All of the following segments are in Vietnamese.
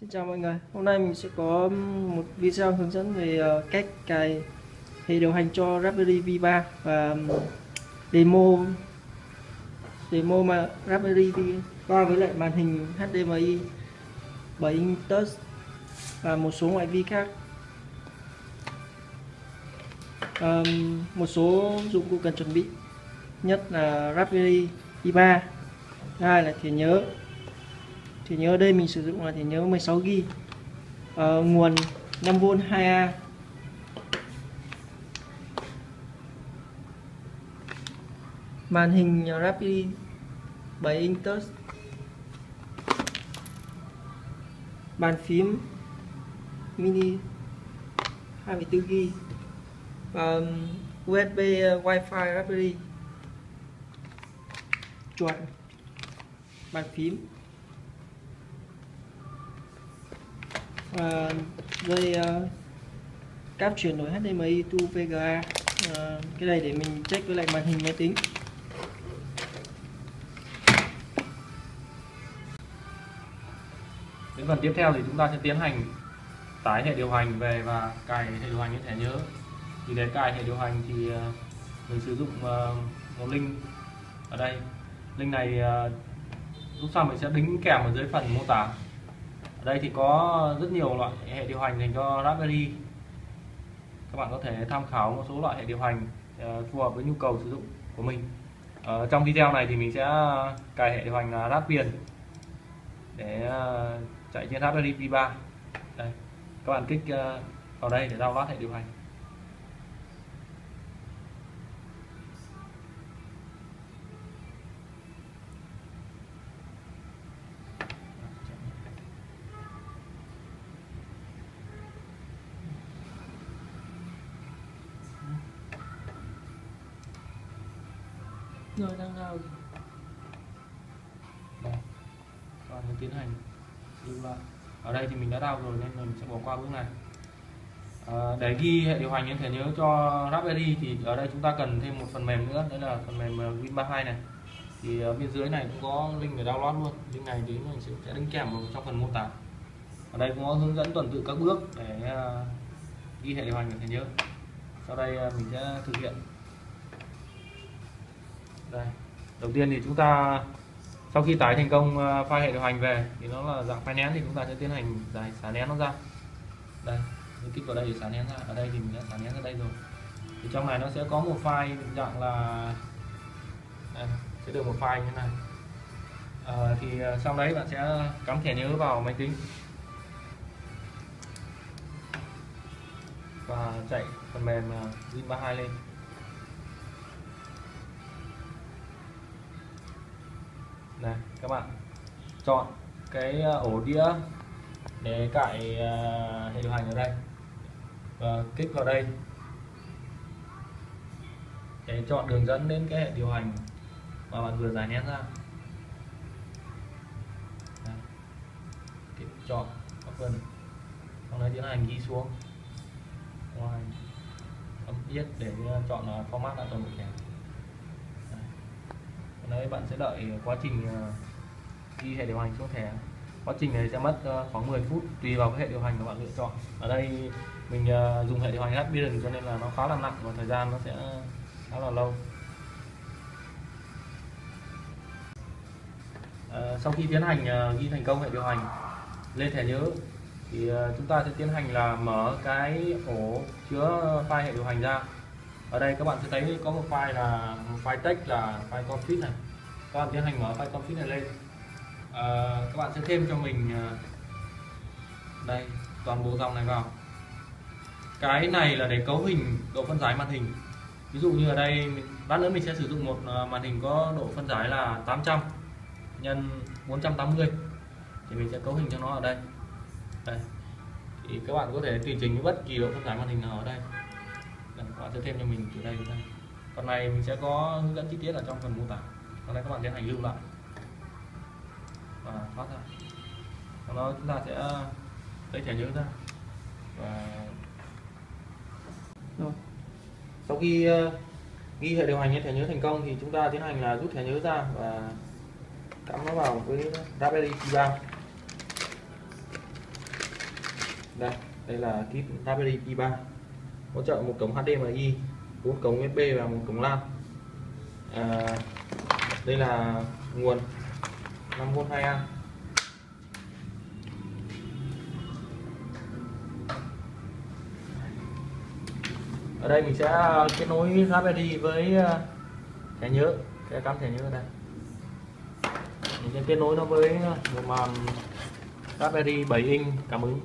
Xin chào mọi người, hôm nay mình sẽ có một video hướng dẫn về ờ, cách cài hệ điều hành cho Raspberry Pi 3 và demo demo mà Raspberry Pi 3 với lại màn hình HDMI 7 inch touch và một số ngoại vi khác. Ờm, một số dụng cụ cần chuẩn bị. Nhất là Raspberry Pi 3 hai là thẻ nhớ thì nhớ đây mình sử dụng là thẻ nhớ 16 GB à, nguồn 5V 2A màn hình Rapid 7 inch touch bàn phím mini 2,4 GB um, USB uh, Wi-Fi Raspberry chuẩn. Bàn phím. Và dây uh, cáp chuyển đổi HDMI to VGA uh, ờ, cái này để mình check với lại màn hình máy tính Đến phần tiếp theo thì chúng ta sẽ tiến hành tải hệ điều hành về và cài hệ điều hành như thẻ nhớ. Thì để cài hệ điều hành thì ờ, mình sử dụng ờ, một link ở đây. Link này lúc sau mình sẽ đính kèm ở dưới phần mô tả. Ở đây thì có rất nhiều loại hệ điều hành dành cho Raspberry. Các bạn có thể tham khảo một số loại hệ điều hành ờ, phù hợp với nhu cầu sử dụng của mình. Ở trong video này thì mình sẽ cài hệ điều hành là Raspbian để ờ, chạy trên Raspberry Pi 3 đây, các bạn kích vào đây để download hệ điều hành rồi đang nào đây. Các mình tiến hành lưu lại ở đây thì mình đã đau rồi nên mình sẽ bỏ qua bước này. À, để ghi hệ điều hành như thẻ nhớ cho Raspberry thì ở đây chúng ta cần thêm một phần mềm nữa đấy là phần mềm ờ, Win 32 này. Thì ở bên dưới này cũng có link để download luôn. Link này thì mình sẽ, sẽ đính kèm vào trong phần mô tả. Ở đây cũng có hướng dẫn tuần tự các bước để ghi hệ điều hành như thẻ nhớ. Sau đây mình sẽ thực hiện đây. Đầu tiên thì chúng ta sau khi tải thành công ờ, file hệ điều hành về thì nó là dạng file nén thì chúng ta sẽ tiến hành giải xả nén nó ra. Đây mình kích vào đây để xả nén ra. Ở đây thì mình đã xả nén ra đây rồi. Thì trong này nó sẽ có một file dạng là đây, sẽ được một file như này. À, thì ờ, sau đấy bạn sẽ cắm thẻ nhớ vào máy tính. Và chạy phần mềm Win 32 lên. Này, các bạn. Chọn cái ờ, ổ đĩa để cài ờ, hệ điều hành ở đây. Và kích vào đây. Để chọn đường dẫn đến cái hệ điều hành mà bạn vừa giải nén ra. Đây. kích chọn các phần sau đấy tiến hành ghi xuống. Ngoài bấm biết để ờ, chọn format lại toàn bộ thẻ đấy bạn sẽ đợi quá trình ờ, ghi hệ điều hành xuống thẻ. Quá trình này sẽ mất ờ, khoảng 10 phút tùy vào cái hệ điều hành mà bạn lựa chọn. Ở đây mình ờ, dùng hệ điều hành Raspbian cho nên là nó khá là nặng và thời gian nó sẽ khá là lâu. À, sau khi tiến hành ghi thành công hệ điều hành lên thẻ nhớ thì chúng ta sẽ tiến hành là mở cái ổ chứa file hệ điều hành ra ở đây các bạn sẽ thấy có một file là một file text là file config này. Các bạn tiến hành mở file config này lên. À, các bạn sẽ thêm cho mình ờ, đây toàn bộ dòng này vào. Cái này là để cấu hình độ phân giải màn hình. Ví dụ như ở đây lát nữa mình sẽ sử dụng một ờ, màn hình có độ phân giải là 800 nhân 480 thì mình sẽ cấu hình cho nó ở đây. Đây. Thì các bạn có thể tùy chỉnh bất kỳ độ phân giải màn hình nào ở đây bạn sẽ thêm cho mình từ đây đến đây. Còn này mình sẽ có hướng dẫn chi tiết ở trong phần mô tả. Còn đây các bạn tiến hành lưu lại. Và thoát ra. Sau đó chúng ta sẽ uh, lấy thẻ nhớ ra. Và rồi. Sau khi uh, ghi hệ điều hành lên thẻ nhớ thành công thì chúng ta tiến hành là rút thẻ nhớ ra và cắm nó vào với Raspberry Pi 3 đây đây là kit Raspberry Pi 3 hỗ trợ một cổng HDMI bốn cổng USB và một cổng LAN. À, đây là nguồn 5V 2A ở đây mình sẽ kết nối Raspberry với à, thẻ nhớ sẽ cắm thẻ nhớ ở đây. Mình sẽ kết nối nó với à, một màn Raspberry 7 inch cảm ứng.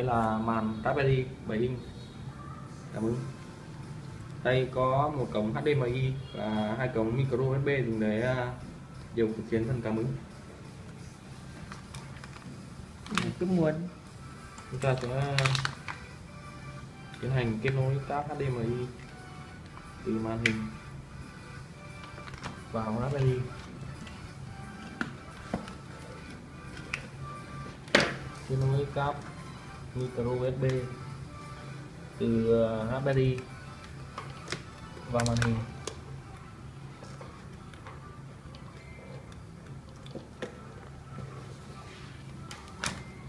Đây là màn Raspberry 7 inch cảm ứng đây có một cổng HDMI và hai cổng micro USB dùng để à, điều khiển phần. Cảm ứng cái nguồn chúng ta sẽ tiến hành kết nối cáp HDMI từ màn hình vào Raspberry. Kết nối cáp micro USB từ ờ, Raspberry vào màn hình.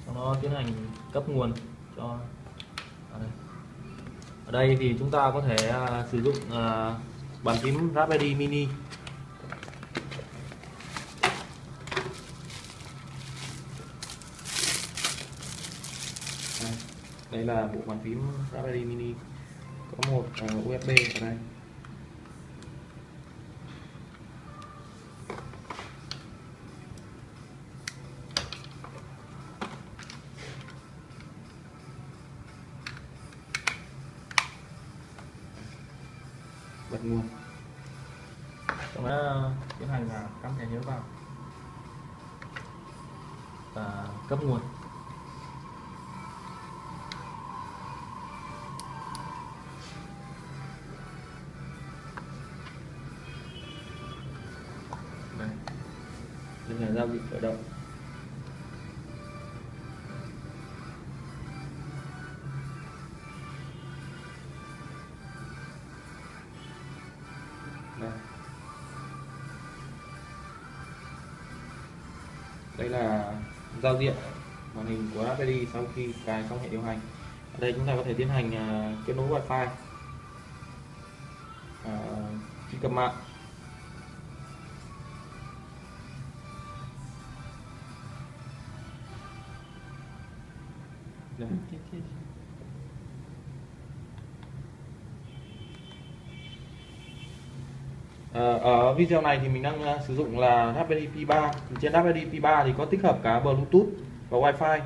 Sau đó tiến hành cấp nguồn cho à, ở đây, thì chúng ta có thể à, sử dụng à, bàn phím Raspberry Mini. Đây, đây là bộ bàn phím Raspberry Mini có một ờ, uh, USB ở đây. Bật nguồn. Sau đó ờ, tiến hành là cắm thẻ nhớ vào. Và cấp nguồn. Đây khởi động. Đây. Đây là giao diện màn hình của Raspberry sau khi cài xong hệ điều hành. Ở đây chúng ta có thể tiến hành à, kết nối wifi à, truy cập mạng. Đây. Ờ, ở video này thì mình đang ờ, sử dụng là Raspberry Pi 3 thì trên Raspberry Pi 3 thì có tích hợp cả Bluetooth và Wi-Fi.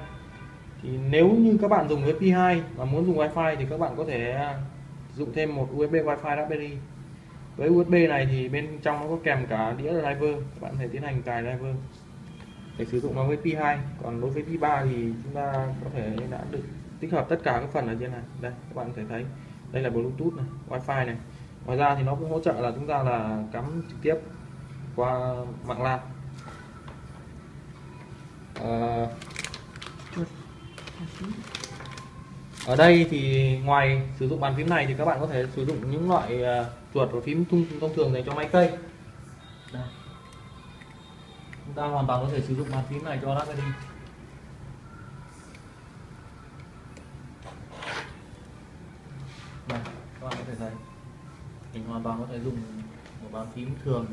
Thì nếu như các bạn dùng với Pi 2 và muốn dùng Wi-Fi thì các bạn có thể ờ, sử dụng thêm một USB Wi-Fi Raspberry. Với USB này thì bên trong nó có kèm cả đĩa driver. Các bạn có thể tiến hành cài driver để sử dụng nó với Pi 2 còn đối với Pi 3 thì chúng ta có thể đã được tích hợp tất cả các phần ở trên này. Đây các bạn có thể thấy. Đây là Bluetooth này Wi-Fi này. Ngoài ra thì nó cũng hỗ trợ là chúng ta là cắm trực tiếp qua mạng LAN. Ờ. Ở đây thì ngoài sử dụng bàn phím này thì các bạn có thể sử dụng những loại ờ, chuột và phím thông, thông thường dành cho máy cây. Đây ta hoàn toàn có thể sử dụng bàn phím này cho Raspberry đây các bạn có thể thấy, mình hoàn toàn có thể dùng một bàn phím thường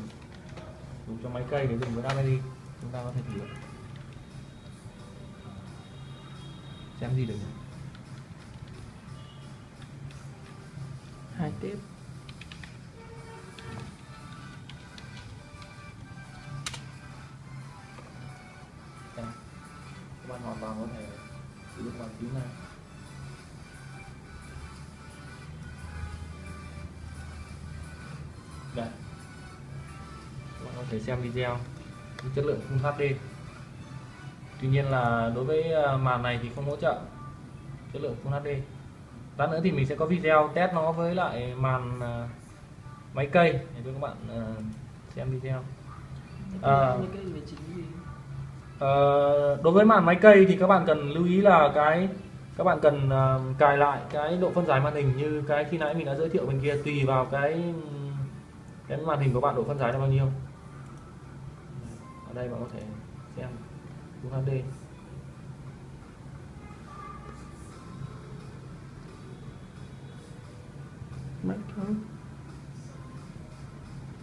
dùng cho máy cây để dùng với Raspberry chúng ta có thể thử. Xem gì được hai tiếp các bạn hoàn toàn có thể sử dụng bàn phím này đây. Các bạn có thể xem video. Chất lượng Full HD tuy nhiên là đối với ờ, màn này thì không hỗ trợ chất lượng Full HD lát nữa thì mình sẽ có video test nó với lại màn ờ, máy cây để cho các bạn ờ, xem video. À. Ờ, đối với màn máy cây thì các bạn cần lưu ý là cái các bạn cần ờ, cài lại cái độ phân giải màn hình như cái khi nãy mình đã giới thiệu bên kia tùy vào cái cái màn hình của bạn độ phân giải là bao nhiêu. Ở đây bạn có thể xem Full HD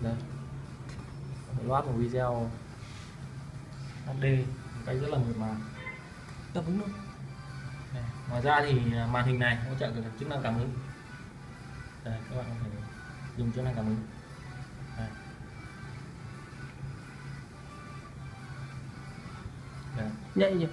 đây. Loát một video HD một cách rất là mượt mà Đáp ứng luôn Đây. ngoài ra thì à, màn hình này hỗ trợ được chức năng cảm ứng đây, các bạn có thể dùng chức năng cảm ứng đây. Đây. Nhạy nhỉ?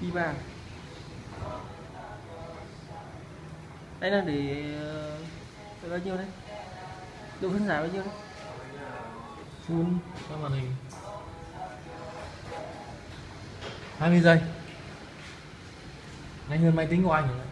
Đi ba Đây là để ờ, để bao nhiêu đấy? Độ phân giải bao nhiêu đấy? full các màn hình 20 giây nhanh hơn máy tính của anh rồi đấy.